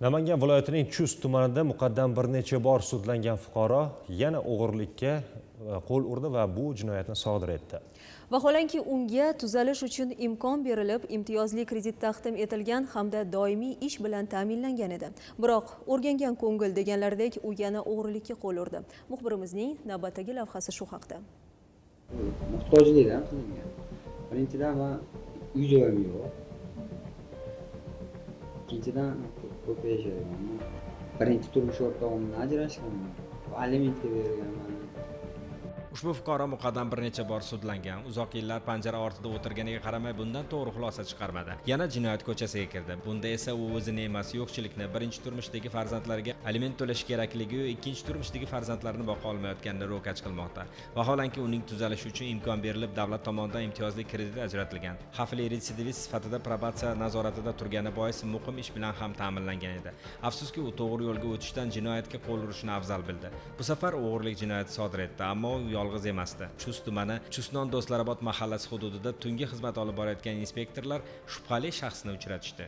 namangan viloyatining chust tumanida muqaddam bir necha bor sudlangan fuqaro yana o'g'irlikka e, qo'l urdi va bu jinoyatni sodir etdi. Vaholanki unga tuzalish uchun imkon berilib imtiyozli kredit taqdim etilgan hamda doimiy ish bilan ta'minlangan edi. Biroq o'rgangan ko'ngil deganlaridek u yana o'g'irlikka qo'l urdi. Muxbirimizning navbatdagi lavhasi shu haqda. Muhtojlikdan qilingan. Birinchidan man uy joyim yo'q ikkinchidan ko'p yashayapman birinchi turmush o'rtog'imdan ajrashganman alimentga berganman ushbu fuqaro muqaddam bir necha bor sudlangan. Uzoq yillar panjara ortida o'tirganiga qaramay bundan to'g'ri xulosa chiqarmadi. Yana jinoyat ko'chasiga kirdi. Bunda esa u o'zini emas yo'qchilikni birinchi turmushdagi farzandlariga aliment to'lash kerakligi ikkinchi turmushdagi farzandlarini boqa olmayotganini ro'kach qilmoqda vaholanki uning tuzalishi uchun imkon berilib davlat tomonidan imtiyozli kredit ajratilgan. Xavfli retsidivist sifatida probatsiya nazoratida turgani bois muqim ish bilan ham ta'minlangan edi. Afsuski u to'g'ri yo'lga o'tishdan jinoyatga qo'l urishni afzal bildi. Bu safar o'g'irlik jinoyati sodir etdi ammo u yolg'iz emasdi. Chust tumani chustnon do'stlarobod mahallasi hududida tungi xizmat olib borayotgan inspektorlar shubhali shaxsni uchratishdi.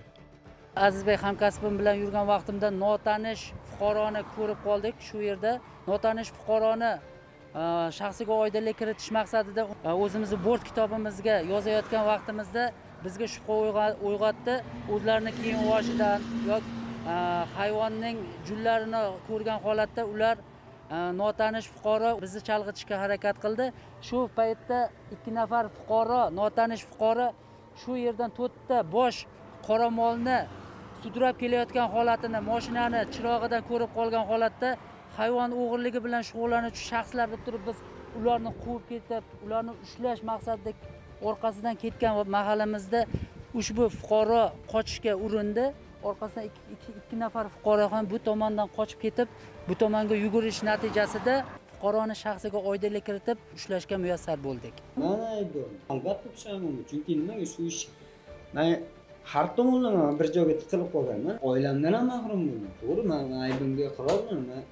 Azizbek hamkasbim bilan yurgan vaqtimda notanish fuqaroni ko'rib qoldik. Shu yerda notanish fuqaroni e, shaxsiga oydinlik kiritish maqsadida e, o'zimizni bort kitobimizga yozayotgan vaqtimizda bizga shubha uyg'otdi. O'zlarini kiyim yuvoshidan yoki e, hayvonning junlarini ko'rgan holatda ular notanish fuqaro bizni chalg'itishga harakat qildi shu paytda ikki nafar fuqaro notanish fuqaro shu yerdan to'rtta bosh qoramolni sudrab kelayotgan holatini moshinani chirog'idan ko'rib qolgan holatda hayvon o'g'irligi bilan shug'ullanuvchi shaxslar deb turib biz ularni quvib ketib ularni ushlash maqsadida orqasidan ketgan mahalimizda ushbu fuqaro qochishga urindi. Orqasidan ikki nafar fuqaro ham bu tomondan qochib ketib bu tomonga yugurish natijasida fuqaroni shaxsiga oydinlik kiritib ushlashga muyassar bo'ldik. Man aybdorman albatta pushaymonman chunki nimaga shu ish? Man har tomonlama bir joyga tiqilib qolganman. Oilamdan ham mahrum bo'ldim. To'g'ri man aybimga iqrorman man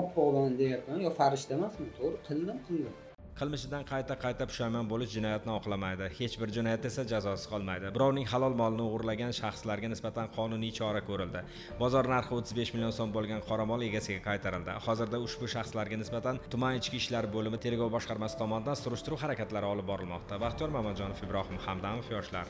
oppoqman deyapman yo farishta emasman. To'g'ri qildim qildim. Qilmishidan qayta qayta pushaymon bo'lish jinoyatni oqlamaydi. Hech bir jinoyat esa jazosiz qolmaydi. Birovning halol molini o'g'irlagan shaxslarga nisbatan qonuniy chora ko'rildi. Bozor narxi 35 million so'm bo'lgan qora mol egasiga qaytarildi. Hozirda ushbu shaxslarga nisbatan tuman ichki ishlar bo'limi tergov boshqarmasi tomonidan surishtiruv harakatlari olib borilmoqda. Baxtiyor mamajonov ibrohim hamdamov yoshlar.